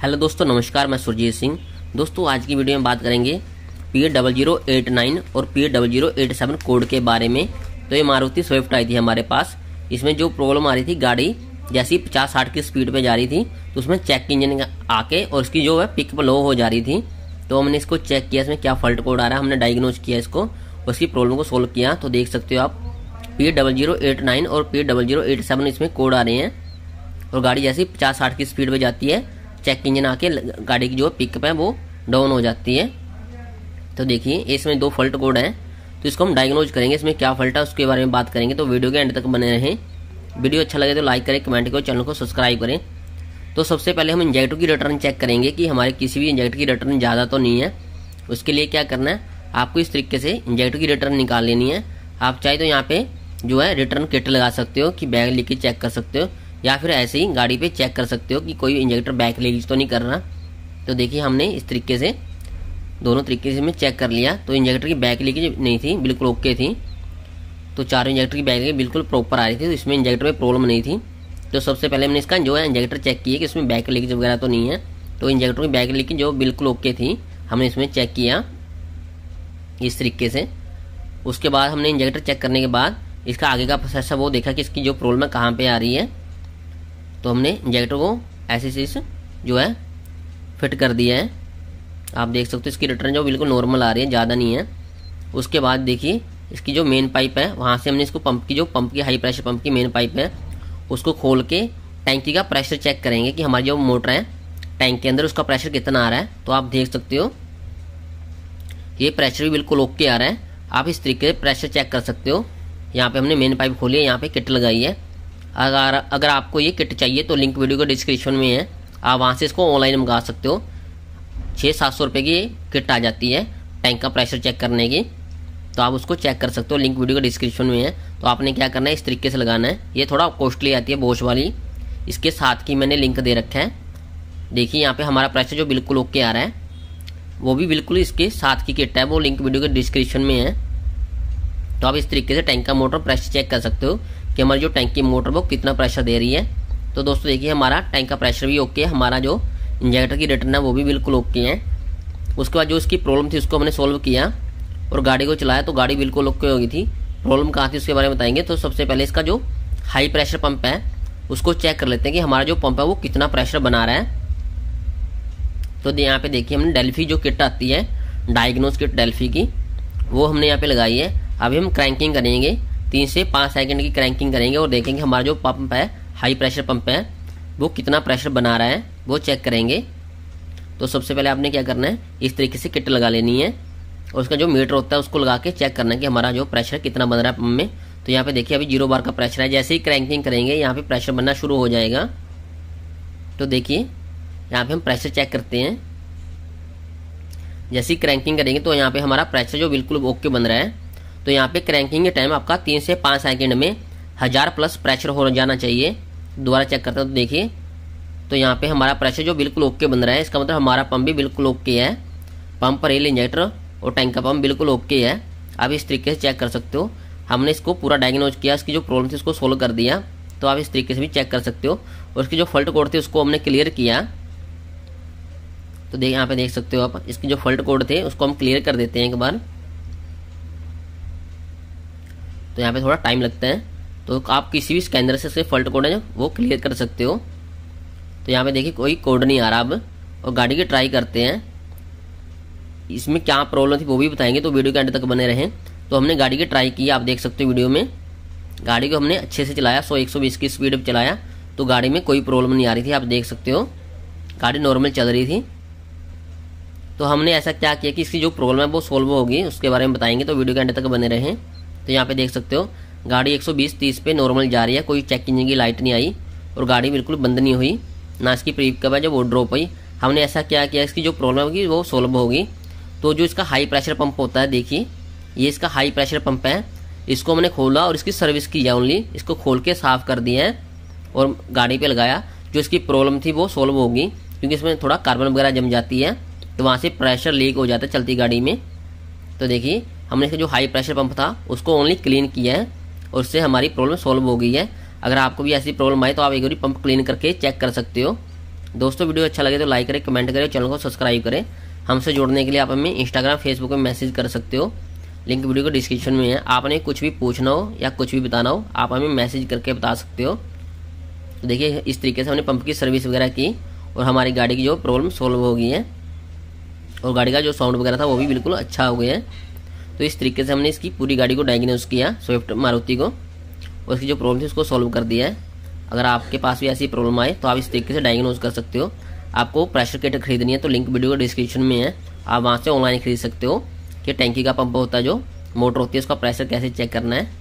Hello दोस्तों, नमस्कार, मैं सुरजीत सिंह। दोस्तों, आज की वीडियो में बात करेंगे P double zero eight nine और P double zero eight seven code के बारे में। तो ये मारुति स्विफ्ट आई थी हमारे पास। इसमें जो प्रॉब्लम आ रही थी गाड़ी, जैसी पचास साठ की स्पीड पे जा रही थी तो उसमें चेक इंजन आके और इसकी जो है पिक लो हो जा रही थी। तो हमने इसको चेक किया, इसमें क्या फॉल्ट कोड आ रहा है, हमने डायग्नोज किया इसको उसकी प्रॉब्लम को सोल्व किया। तो देख सकते हो आप P double zero eight nine और P double zero eight seven इसमें कोड आ रहे हैं और गाड़ी जैसी पचास साठ की स्पीड पे जाती है। चेक इंजन आके गाड़ी की जो पिकअप है वो डाउन हो जाती है। तो देखिए, इसमें दो फॉल्ट कोड हैं। तो इसको हम डायग्नोज करेंगे, इसमें क्या फॉल्ट है, उसके बारे में बात करेंगे। तो वीडियो के एंड तक बने रहें। वीडियो अच्छा लगे तो लाइक करें कमेंट करें चैनल को सब्सक्राइब करें। तो सबसे पहले हम इंजेक्टर की रिटर्न चेक करेंगे कि हमारे किसी भी इंजेक्टर की रिटर्न ज़्यादा तो नहीं है। उसके लिए क्या करना है, आपको इस तरीके से इंजेक्टर की रिटर्न निकाल लेनी है। आप चाहे तो यहाँ पे जो है रिटर्न किट लगा सकते हो कि बैग लीकेज चेक कर सकते हो। या फिर ऐसे ही गाड़ी पे चेक कर सकते हो कि कोई इंजेक्टर बैक लीकेज तो नहीं कर रहा। तो देखिए, हमने इस तरीके से, दोनों तरीके से मैं चेक कर लिया। तो इंजेक्टर की बैक लीकेज नहीं थी, बिल्कुल ओके थी। तो चारों इंजेक्टर की बैक बिल्कुल प्रॉपर आ रही थी तो इसमें इंजेक्टर में प्रॉब्लम नहीं थी। तो सबसे पहले हमने इसका, जो है इंजेक्टर चेक किया कि इसमें बैक लीकेज वगैरह तो नहीं है। तो इंजेक्टर की बैक लीकेज जो बिल्कुल ओके थी, हमने इसमें चेक किया इस तरीके से। उसके बाद हमने इंजेक्टर चेक करने के बाद, इसका आगे का प्रोसेस वो देखा कि इसकी जो प्रॉब्लम है कहाँ पर आ रही है। तो हमने इंजेक्टर को ऐसे चीज़ जो है फिट कर दिया है। आप देख सकते हो इसकी रिटर्न जो बिल्कुल नॉर्मल आ रही है, ज़्यादा नहीं है। उसके बाद देखिए, इसकी जो मेन पाइप है, वहाँ से हमने इसको पंप की, जो पंप की हाई प्रेशर पंप की मेन पाइप है, उसको खोल के टैंकी का प्रेशर चेक करेंगे कि हमारी जो मोटर है टैंक के अंदर उसका प्रेशर कितना आ रहा है। तो आप देख सकते हो, ये प्रेशर भी बिल्कुल ओके आ रहा है। आप इस तरीके से प्रेशर चेक कर सकते हो। यहाँ पे हमने मेन पाइप खोली है, यहाँ पे किट लगाई है। अगर अगर आपको ये किट चाहिए तो लिंक वीडियो के डिस्क्रिप्शन में है। आप वहाँ से इसको ऑनलाइन मंगा सकते हो। छः सात सौ रुपये की किट आ जाती है, टैंक का प्रेशर चेक करने की। तो आप उसको चेक कर सकते हो, लिंक वीडियो के डिस्क्रिप्शन में है। तो आपने क्या करना है, इस तरीके से लगाना है। ये थोड़ा कॉस्टली आती है, बोश वाली। इसके साथ की मैंने लिंक दे रखा है। देखिए, यहाँ पे हमारा प्रेशर जो बिल्कुल ओके आ रहा है, वो भी बिल्कुल इसके साथ की किट है, वो लिंक वीडियो के डिस्क्रिप्शन में है। तो आप इस तरीके से टैंक का मोटर प्रेशर चेक कर सकते हो। कि हमारी जो टैंक की मोटर वो कितना प्रेशर दे रही है। तो दोस्तों, देखिए, हमारा टैंक का प्रेशर भी ओके है। हमारा जो इंजेक्टर की रिटर्न है, वो भी बिल्कुल ओके है। उसके बाद जो इसकी प्रॉब्लम थी, उसको हमने सोल्व किया और गाड़ी को चलाया तो गाड़ी बिल्कुल ओके हो गई थी। प्रॉब्लम कहाँ थी, उसके बारे में बताएँगे। तो सबसे पहले इसका जो हाई प्रेशर पंप है, उसको चेक कर लेते हैं कि हमारा जो पंप है, वो कितना प्रेशर बना रहा है। तो यहाँ पे देखिए, हमने डेल्फी जो किट आती है डायग्नोस किट डेल्फी की, वो हमने यहाँ पे लगाई है। अभी हम क्रैंकिंग करेंगे। तीन से पाँच सेकंड की क्रैंकिंग करेंगे और देखेंगे हमारा जो पंप है हाई प्रेशर पंप है, वो कितना प्रेशर बना रहा है, वो चेक करेंगे। तो सबसे पहले आपने क्या करना है, इस तरीके से किट लगा लेनी है और उसका जो मीटर होता है उसको लगा के चेक करना है कि हमारा जो प्रेशर कितना बन रहा है पंप में। तो यहाँ पे देखिए अभी ज़ीरो बार का प्रेशर है, जैसे ही क्रैंकिंग करेंगे, यहाँ पे प्रेशर बनना शुरू हो जाएगा। तो देखिए, यहाँ पे हम प्रेशर चेक करते हैं। जैसे ही क्रैंकिंग करेंगे तो यहाँ पे हमारा प्रेशर जो बिल्कुल ओके बन रहा है। तो यहाँ पे क्रैंकिंग के टाइम आपका तीन से पाँच सेकेंड में हज़ार प्लस प्रेशर हो जाना चाहिए। दोबारा चेक करते हैं तो देखिए। तो यहाँ पे हमारा प्रेशर जो बिल्कुल ओके बन रहा है, इसका मतलब हमारा पंप भी बिल्कुल ओके है। पंप रेल इंजेक्टर और टैंक का पंप बिल्कुल ओके है। आप इस तरीके से चेक कर सकते हो। हमने इसको पूरा डायग्नोज किया, इसकी जो प्रॉब्लम थी उसको सोल्व कर दिया। तो आप इस तरीके से भी चेक कर सकते हो। और उसकी जो फॉल्ट कोड थी उसको हमने क्लियर किया। तो देख, यहाँ पे देख सकते हो आप, इसकी जो फॉल्ट कोड थे, उसको हम क्लियर कर देते हैं एक बार। तो यहाँ पे थोड़ा टाइम लगता है। तो आप किसी भी स्कैनर से इसके फॉल्ट कोड है, वो क्लियर कर सकते हो। तो यहाँ पे देखिए, कोई कोड नहीं आ रहा अब। और गाड़ी की ट्राई करते हैं। इसमें क्या प्रॉब्लम थी वो भी बताएँगे तो वीडियो के एंड तक बने रहें। तो हमने गाड़ी की ट्राई की, आप देख सकते हो वीडियो में। गाड़ी को हमने अच्छे से चलाया, सौ, एक सौ बीस की स्पीड पर चलाया। तो गाड़ी में कोई प्रॉब्लम नहीं आ रही थी, आप देख सकते हो। गाड़ी नॉर्मल चल रही थी। तो हमने ऐसा क्या किया कि इसकी जो प्रॉब्लम है, वो सोल्व होगी उसके बारे में बताएँगे तो वीडियो के एंड तक बने रहें। तो यहाँ पे देख सकते हो, गाड़ी 120 30 पे नॉर्मल जा रही है, कोई चेक इंजन की लाइट नहीं आई और गाड़ी बिल्कुल बंद नहीं हुई। ना इसकी प्रीप कब है जब वो ड्रॉप हुई। हमने ऐसा क्या किया, इसकी जो प्रॉब्लम होगी, वो सोल्व होगी। तो जो इसका हाई प्रेशर पंप होता है, देखिए, ये इसका हाई प्रेशर पंप है। इसको हमने खोला और इसकी सर्विस की है ओनली इसको खोल के साफ़ कर दिया है और गाड़ी पे लगाया। जो इसकी प्रॉब्लम थी, वो सोल्व होगी, क्योंकि इसमें थोड़ा कार्बन वगैरह जम जाती है तो वहाँ से प्रेशर लीक हो जाता है चलती गाड़ी में। तो देखिए हमने इसका जो हाई प्रेशर पंप था, उसको ओनली क्लीन किया है और उससे हमारी प्रॉब्लम सॉल्व हो गई है। अगर आपको भी ऐसी प्रॉब्लम आए तो आप एक बार पंप क्लीन करके चेक कर सकते हो। दोस्तों, वीडियो अच्छा लगे तो लाइक करें कमेंट करें चैनल को सब्सक्राइब करें। हमसे जुड़ने के लिए आप हमें इंस्टाग्राम फेसबुक में मैसेज कर सकते हो। लिंक वीडियो को डिस्क्रिप्शन में है। आपने कुछ भी पूछना हो या कुछ भी बताना हो, आप हमें मैसेज करके बता सकते हो। तो देखिए, इस तरीके से हमने पंप की सर्विस वगैरह की और हमारी गाड़ी की जो प्रॉब्लम सोल्व हो गई है। और गाड़ी का जो साउंड वगैरह था वो भी बिल्कुल अच्छा हो गया है। तो इस तरीके से हमने इसकी पूरी गाड़ी को डायग्नोज किया स्विफ्ट मारुति को। और इसकी जो प्रॉब्लम थी उसको सॉल्व कर दिया है। अगर आपके पास भी ऐसी प्रॉब्लम आए तो आप इस तरीके से डायग्नोज कर सकते हो। आपको प्रेशर किट खरीदनी है तो लिंक वीडियो डिस्क्रिप्शन में है। आप वहाँ से ऑनलाइन खरीद सकते हो कि टैंकी का पंप होता है जो मोटर होती है, उसका प्रेशर कैसे चेक करना है।